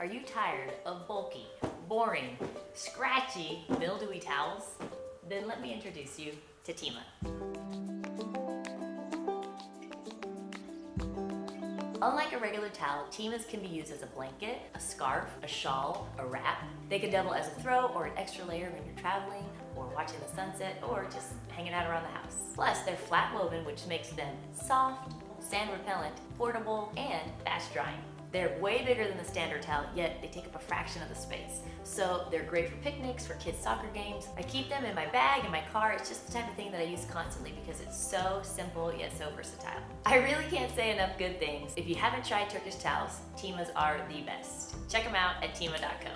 Are you tired of bulky, boring, scratchy, mildewy towels? Then let me introduce you to Teema. Unlike a regular towel, Teemas can be used as a blanket, a scarf, a shawl, a wrap. They can double as a throw or an extra layer when you're traveling or watching the sunset or just hanging out around the house. Plus, they're flat woven, which makes them soft, sand repellent, portable, and fast drying. They're way bigger than the standard towel, yet they take up a fraction of the space. So they're great for picnics, for kids' soccer games. I keep them in my bag, in my car. It's just the type of thing that I use constantly because it's so simple yet so versatile. I really can't say enough good things. If you haven't tried Turkish towels, Teemas are the best. Check them out at teema.co.